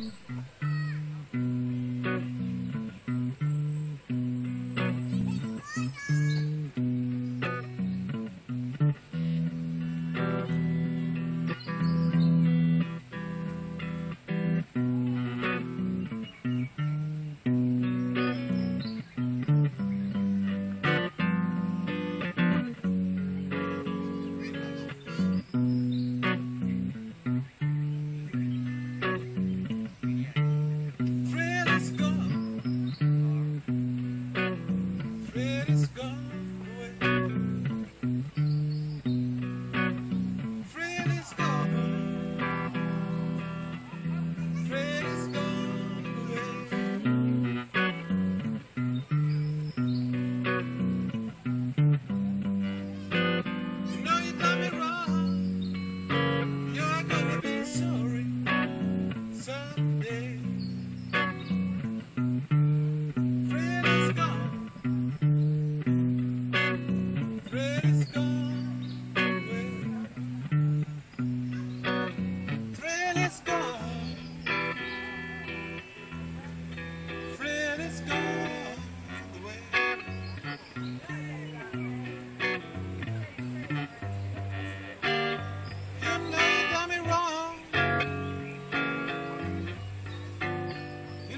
Mm-hmm.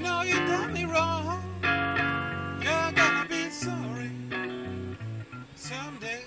know you done me wrong. You're gonna be sorry someday.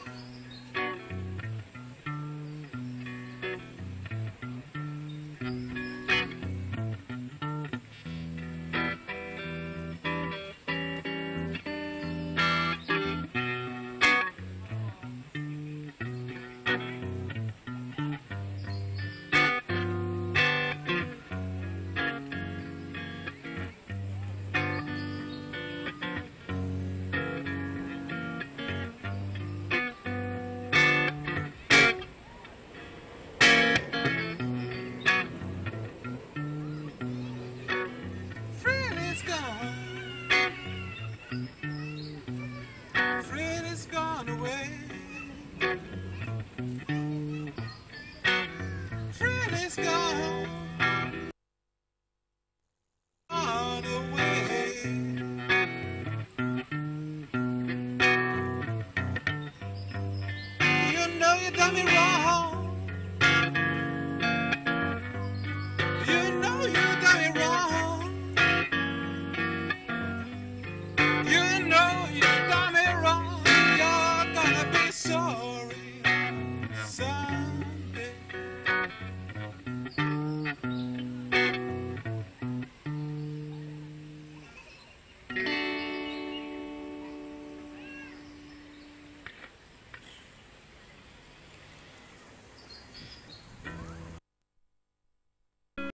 Thrill is gone. Gone away. You know you done me wrong.